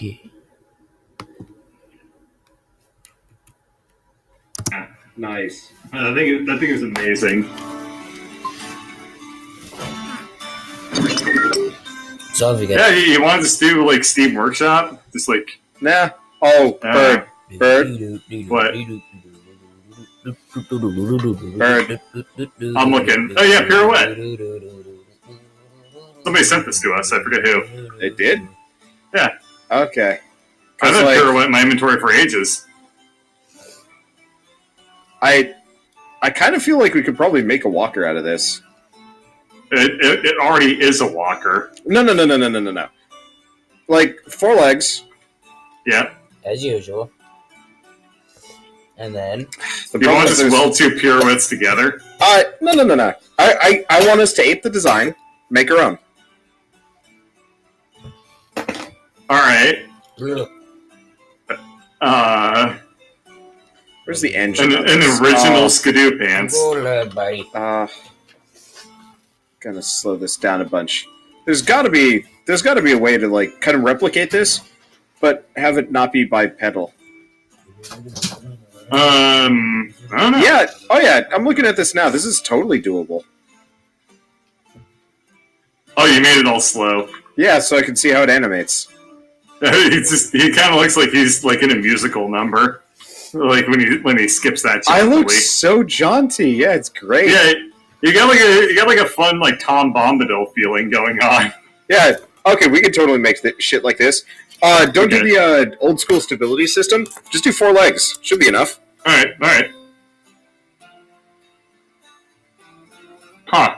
Okay. Nice. I think that thing is amazing. So if you Yeah, he, you, you wanted to do like Steam Workshop, just like Nah. Oh, Uh, bird. Bird. What? Bird. I'm looking. Oh, yeah, pirouette. somebody sent this to us. I forget who. It did? Yeah. Okay. I've 'Cause, had like, pirouette in my inventory for ages. I, I kind of feel like we could probably make a walker out of this. It, it, it already is a walker. No, no, no, no, no, no, no, no. Like four legs. Yeah. As usual. And then The You want is to weld two pirouettes together? Uh, no, no, no, no. I, I, I want us to ape the design, make our own. All right. Uh, Where's the engine? an, an original Oh, Skidoo pants. Roll. Uh, gonna slow this down a bunch. There's got to be there's got to be a way to like kind of replicate this, but have it not be bipedal. Um, I don't know. Yeah. Oh yeah. I'm looking at this now. This is totally doable. Oh, you made it all slow. Yeah, so I can see how it animates. He's just he kind of looks like he's like in a musical number, like when he when he skips that. I look so jaunty. Yeah, it's great. Yeah, you got like a you got like a fun like Tom Bombadil feeling going on. Yeah. Okay, we could totally make th- shit like this. Uh, don't do the uh, old school stability system. Just do four legs. Should be enough. All right, all right. Huh.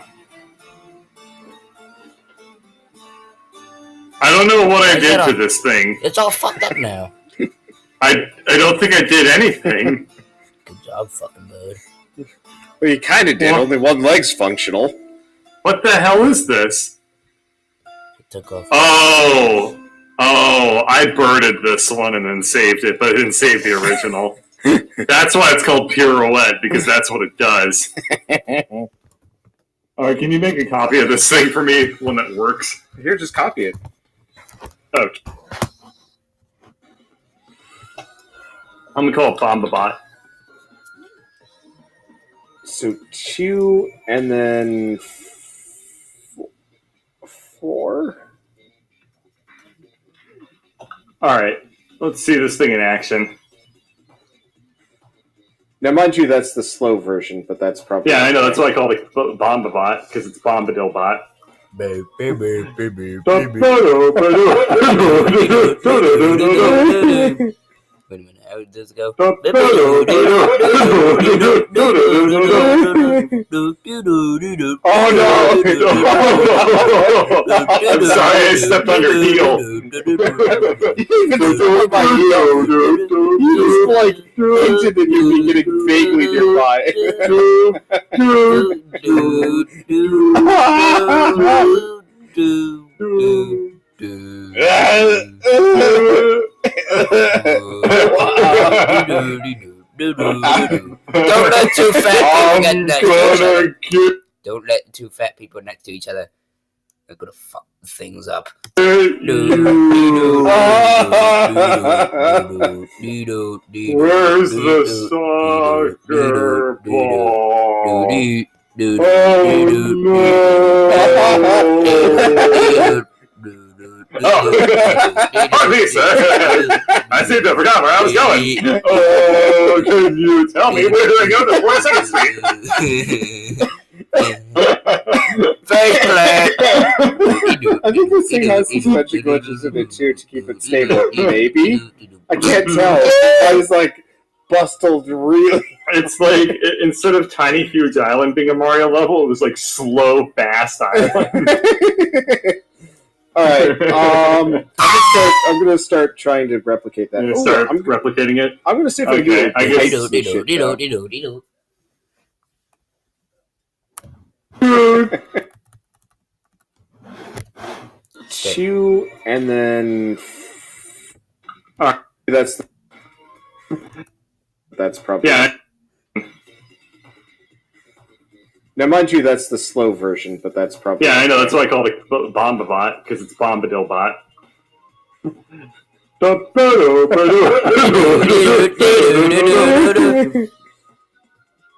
Don't know what I I did to a- this thing. It's all fucked up now. I I don't think I did anything. Good job, fucking bud. Well, you kind of did. What? Only one leg's functional. what the hell is this? It took off. Oh, oh! I birded this one and then saved it, but I didn't save the original. that's why it's called pirouette because that's what it does. All right, can you make a copy of this thing for me? One that works. Here, just copy it. Okay. I'm gonna call it Bombabot. So two, and then f- four. All right, let's see this thing in action. Now, mind you, that's the slow version, but that's probably Yeah, I know. That's why I call it Bombabot because it's Bombadil bot. Wait a minute, how did this go? Oh no! I'm sorry, I stepped on your heel. Even through my heel. You just like hinted that you'd be getting vaguely nearby. Um, Don't let two fat people get next to each other. get Don't let two fat people next to each other. They're gonna fuck things up. Where's the soccer ball? Oh, Oh, Lisa. I seem to have forgotten where I was going. Oh, can you tell me where did I go to 42nd Street? Face plant. I think this thing has suspension glitches in it too to keep it stable. Maybe I can't tell. I was like bustled really. It's like i- instead of tiny huge island being a Mario level, it was like slow fast island. All right. Um, I'm, gonna start, I'm gonna start trying to replicate that. I'm gonna Ooh, start I'm, replicating it. I'm gonna see if I can Okay, do I it. diddle. two, and then Ah. that's the, that's probably Yeah, Now, mind you, that's the slow version, but that's probably yeah, I know. That's why I call it Bombabot because it's Bombadil bot.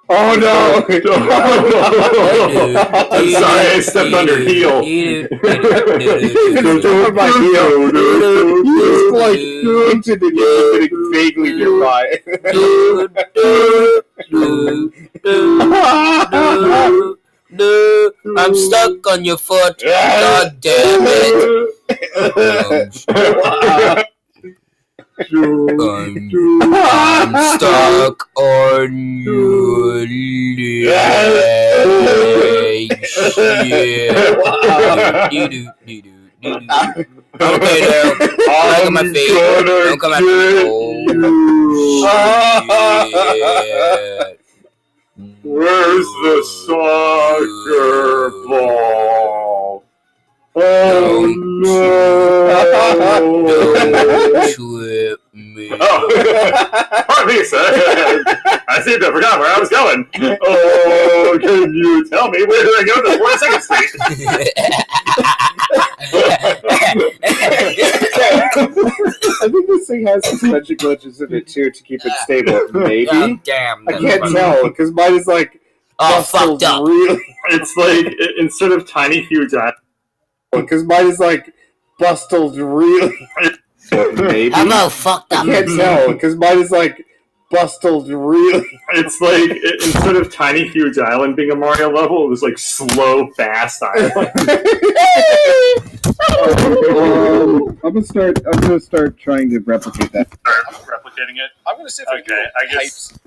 Oh no! I'm sorry, I stepped on your heel. on my heel. He's like into the getting vaguely nearby. No, I'm stuck on your foot. God damn it. I'm, I'm stuck on your leg. Okay, now. Look at my feet. Don't come at me. Oh, shit. Where's the soccer ball? Oh Don't trip me. Oh, pardon me, sir. I seem to have forgot where I was going. Oh, can you tell me where did I go to 42nd Street? I think this thing has suspension glitches in it too to keep it stable. Maybe God damn. I can't funny. tell because mine is like Oh, bustled fucked up. really. It's like instead of tiny huge eye. Because mine is like bustled really. Maybe How about fucked up? I can't tell because mine is like bustled really. It's like i- instead of tiny huge island being a Mario level, it was like slow fast island. Um, I'm gonna start. I'm gonna start trying to replicate that. Start replicating it. I'm gonna see if Okay, I guess